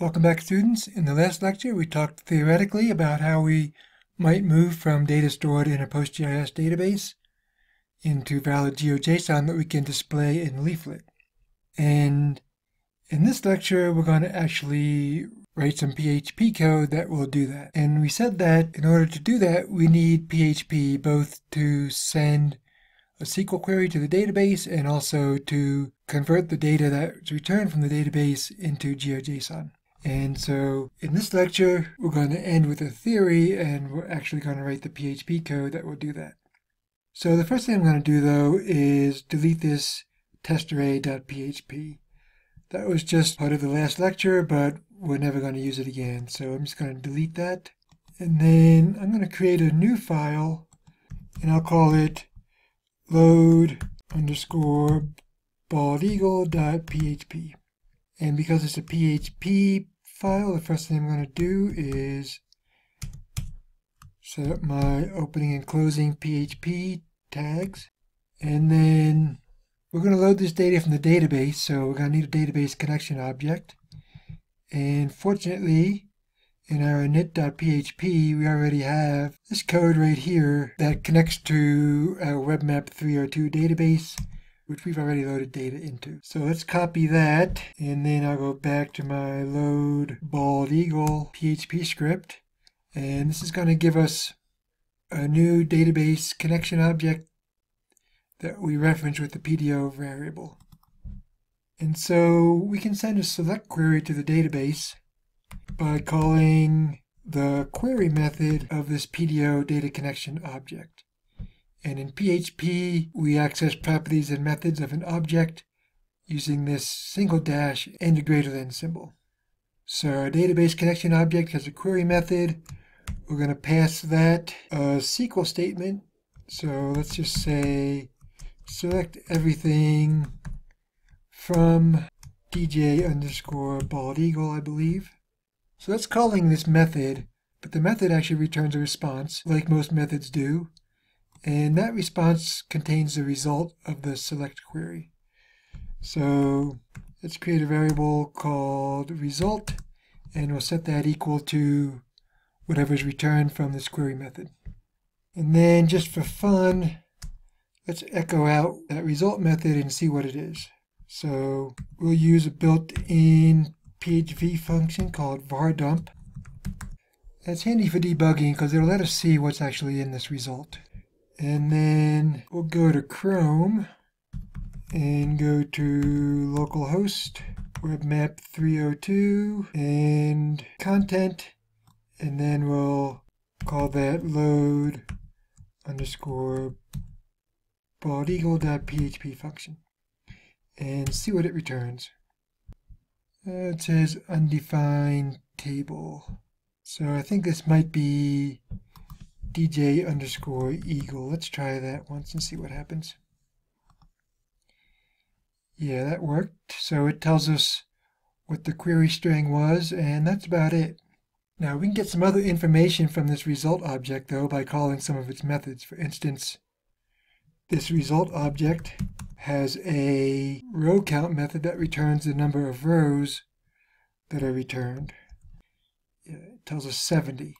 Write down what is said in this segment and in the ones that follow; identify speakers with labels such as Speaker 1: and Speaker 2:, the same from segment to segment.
Speaker 1: Welcome back students. In the last lecture we talked theoretically about how we might move from data stored in a PostGIS database into valid GeoJSON that we can display in Leaflet. And in this lecture we're going to actually write some PHP code that will do that. And we said that in order to do that we need PHP both to send a SQL query to the database and also to convert the data that's returned from the database into GeoJSON. And so in this lecture, we're going to end with a theory and we're actually going to write the PHP code that will do that. So the first thing I'm going to do though is delete this testarray.php. That was just part of the last lecture, but we're never going to use it again. So I'm just going to delete that. And then I'm going to create a new file and I'll call it load underscore baldeagle.php. And because it's a PHP file, the first thing I'm going to do is set up my opening and closing PHP tags. And then we're going to load this data from the database, so we're going to need a database connection object. And fortunately, in our init.php, we already have this code right here that connects to our WebMap 302 database which we've already loaded data into. So let's copy that, and then I'll go back to my load bald eagle PHP script, and this is going to give us a new database connection object that we reference with the PDO variable. And so we can send a select query to the database by calling the query method of this PDO data connection object. And in PHP, we access properties and methods of an object using this single dash and a greater than symbol. So our database connection object has a query method. We're going to pass that a SQL statement. So let's just say select everything from DJ underscore bald eagle, I believe. So that's calling this method, but the method actually returns a response, like most methods do. And that response contains the result of the select query. So let's create a variable called result, and we'll set that equal to whatever is returned from this query method. And then just for fun, let's echo out that result method and see what it is. So we'll use a built-in PHP function called vardump. That's handy for debugging because it'll let us see what's actually in this result. And then we'll go to Chrome and go to localhost, webmap 302, and content. And then we'll call that load underscore baldeagle.php function and see what it returns. Uh, it says undefined table. So I think this might be DJ underscore eagle. Let's try that once and see what happens. Yeah, that worked. So it tells us what the query string was, and that's about it. Now we can get some other information from this result object though by calling some of its methods. For instance, this result object has a row count method that returns the number of rows that are returned. It tells us 70.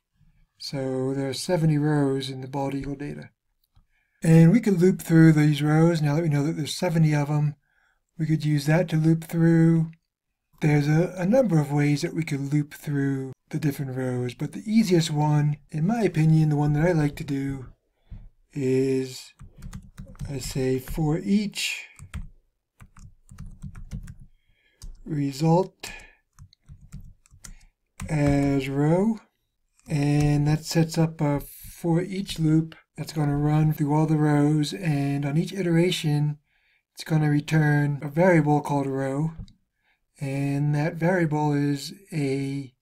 Speaker 1: So there are 70 rows in the bald eagle data. And we could loop through these rows. Now that we know that there's 70 of them, we could use that to loop through. There's a, a number of ways that we could loop through the different rows, but the easiest one, in my opinion, the one that I like to do is I say for each result as row and that sets up a for each loop that's going to run through all the rows and on each iteration it's going to return a variable called row and that variable is a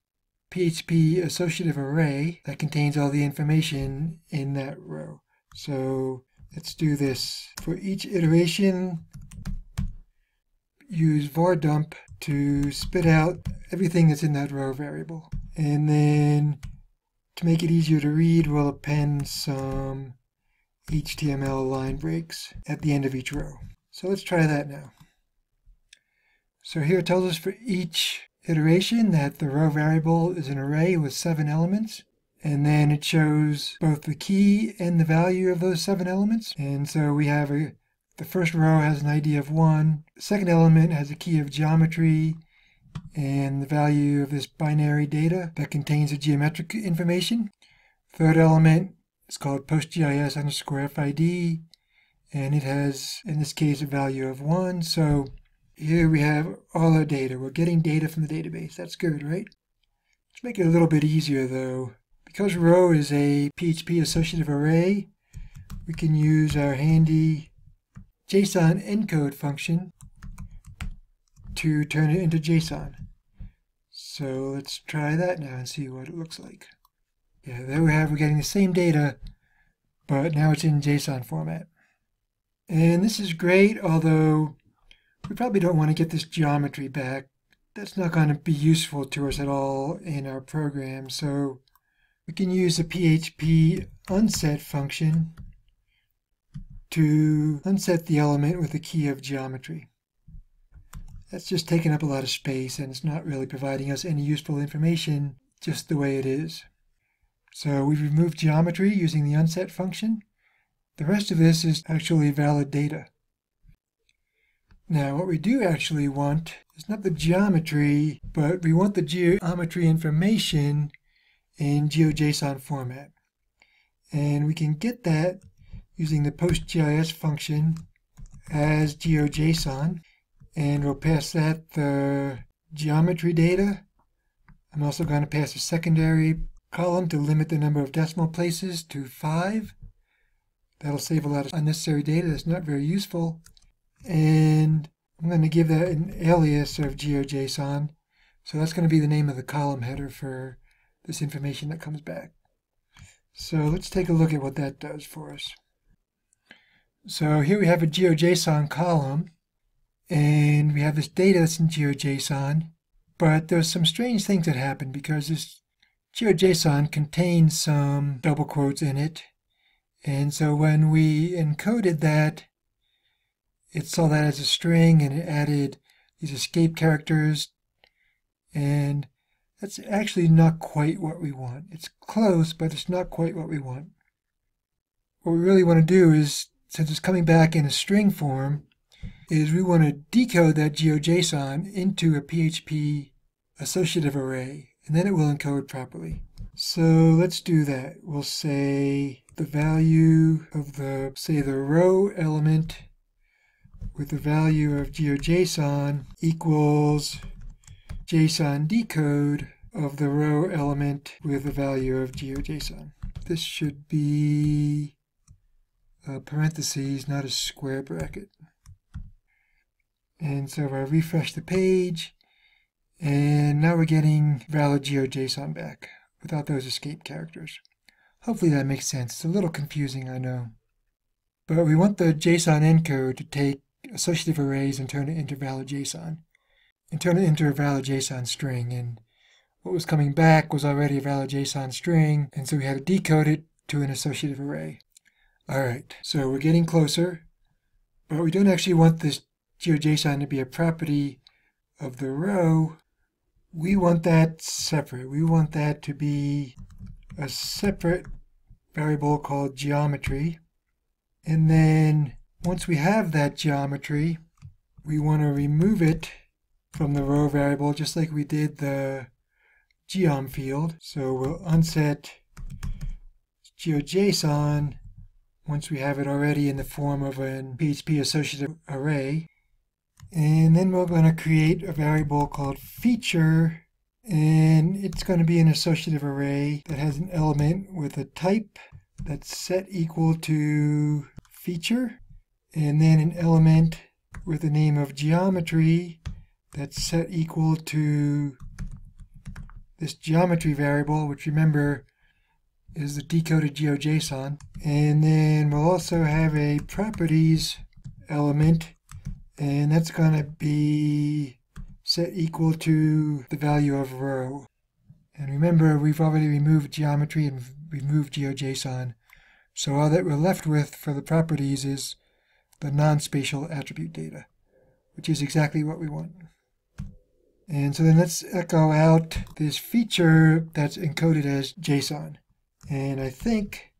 Speaker 1: PHP associative array that contains all the information in that row. So let's do this. For each iteration, use var dump to spit out everything that's in that row variable. And then to make it easier to read, we'll append some HTML line breaks at the end of each row. So let's try that now. So here it tells us for each iteration that the row variable is an array with seven elements. And then it shows both the key and the value of those seven elements. And so we have a, the first row has an ID of one, the second element has a key of geometry, and the value of this binary data that contains the geometric information. Third element is called postgis underscore FID, and it has, in this case, a value of 1. So here we have all our data. We're getting data from the database. That's good, right? Let's make it a little bit easier, though. Because row is a PHP associative array, we can use our handy JSON encode function to turn it into JSON. So let's try that now and see what it looks like. Yeah, there we have, we're getting the same data, but now it's in JSON format. And this is great, although we probably don't want to get this geometry back. That's not going to be useful to us at all in our program. So we can use a PHP unset function to unset the element with a key of geometry. That's just taking up a lot of space and it's not really providing us any useful information just the way it is. So we've removed geometry using the unset function. The rest of this is actually valid data. Now what we do actually want is not the geometry, but we want the geometry information in GeoJSON format. And we can get that using the PostGIS function as GeoJSON and we'll pass that the geometry data. I'm also going to pass a secondary column to limit the number of decimal places to 5. That'll save a lot of unnecessary data that's not very useful. And I'm going to give that an alias of GeoJSON. So that's going to be the name of the column header for this information that comes back. So let's take a look at what that does for us. So here we have a GeoJSON column. And we have this data that's in GeoJSON, but there's some strange things that happen because this GeoJSON contains some double quotes in it. And so when we encoded that, it saw that as a string and it added these escape characters. And that's actually not quite what we want. It's close, but it's not quite what we want. What we really want to do is, since it's coming back in a string form, is we want to decode that GeoJSON into a PHP associative array, and then it will encode properly. So let's do that. We'll say the value of the, say the row element with the value of GeoJSON equals JSON decode of the row element with the value of GeoJSON. This should be a parentheses, not a square bracket. And so if I refresh the page, and now we're getting valid GeoJSON back without those escape characters. Hopefully that makes sense. It's a little confusing, I know. But we want the JSON encode to take associative arrays and turn it into valid JSON, and turn it into a valid JSON string. And what was coming back was already a valid JSON string, and so we had to decode it to an associative array. All right, so we're getting closer, but we don't actually want this GeoJSON to be a property of the row, we want that separate. We want that to be a separate variable called geometry. And then once we have that geometry, we want to remove it from the row variable just like we did the geom field. So we'll unset GeoJSON once we have it already in the form of an PHP associative array. And then we're going to create a variable called feature. And it's going to be an associative array that has an element with a type that's set equal to feature. And then an element with the name of geometry that's set equal to this geometry variable, which remember is the decoded GeoJSON. And then we'll also have a properties element and that's going to be set equal to the value of row. And remember, we've already removed geometry and removed GeoJSON. So all that we're left with for the properties is the non-spatial attribute data, which is exactly what we want. And so then let's echo out this feature that's encoded as JSON. And I think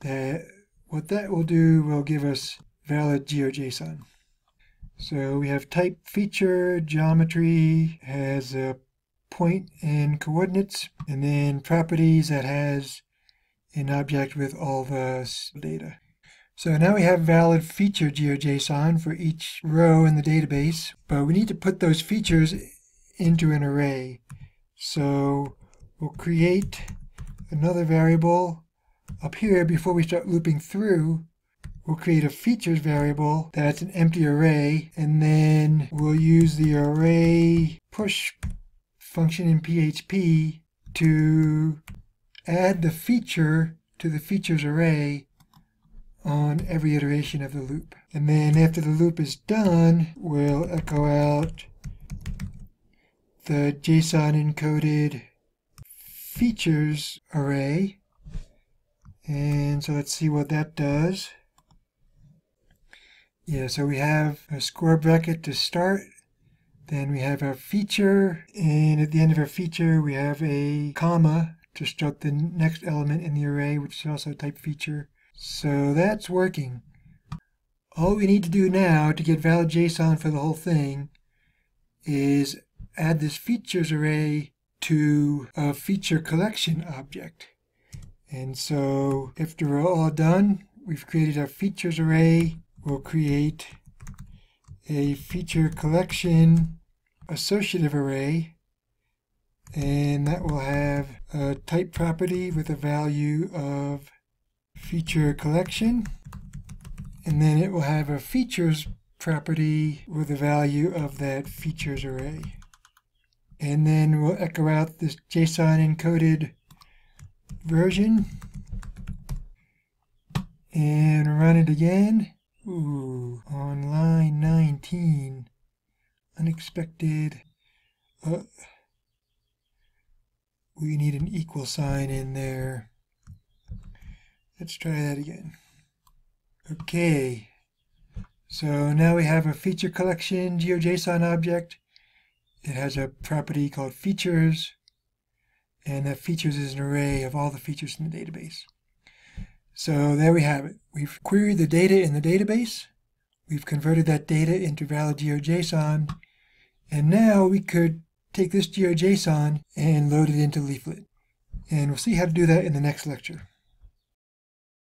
Speaker 1: that what that will do will give us valid GeoJSON. So we have type feature, geometry has a point and coordinates, and then properties that has an object with all the data. So now we have valid feature GeoJSON for each row in the database, but we need to put those features into an array. So we'll create another variable up here before we start looping through. We'll create a features variable that's an empty array, and then we'll use the array push function in PHP to add the feature to the features array on every iteration of the loop. And then after the loop is done, we'll echo out the JSON encoded features array. And so let's see what that does. Yeah, so we have a square bracket to start. Then we have our feature, and at the end of our feature, we have a comma to start the next element in the array, which is also a type feature. So that's working. All we need to do now to get valid JSON for the whole thing is add this features array to a feature collection object. And so after we're all done, we've created our features array. We'll create a feature collection associative array and that will have a type property with a value of feature collection and then it will have a features property with a value of that features array. And then we'll echo out this JSON encoded version and run it again. Ooh, on line 19, unexpected. Uh, we need an equal sign in there. Let's try that again. Okay, so now we have a feature collection GeoJSON object. It has a property called features, and that features is an array of all the features in the database. So there we have it. We've queried the data in the database. We've converted that data into valid GeoJSON. And now we could take this GeoJSON and load it into Leaflet. And we'll see how to do that in the next lecture.